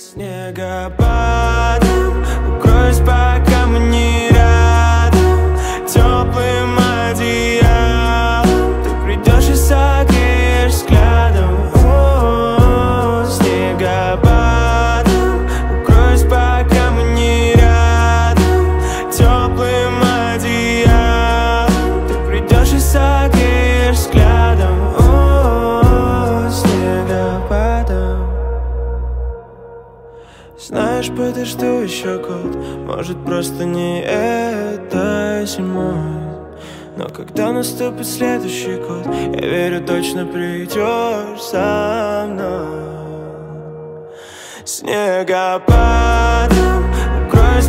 Снегопадом знаешь, подожду еще год Может, просто не это зимой Но когда наступит следующий год Я верю, точно придешь со мной. Снегопадом Укроюсь